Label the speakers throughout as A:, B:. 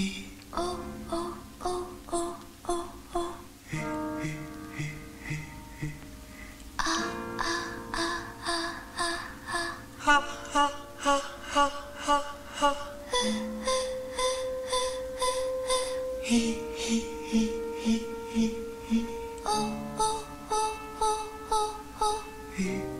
A: oh, oh, oh, oh, oh, oh. Ah, ah, ah, ah, ah, ah. Oh, oh, oh, oh, oh, oh.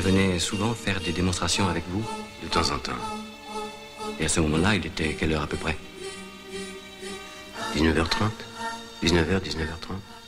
B: venait souvent faire des démonstrations avec vous
C: De temps en temps.
B: Et à ce moment-là, il était quelle heure à peu près?
C: 19h30 19h, 19h30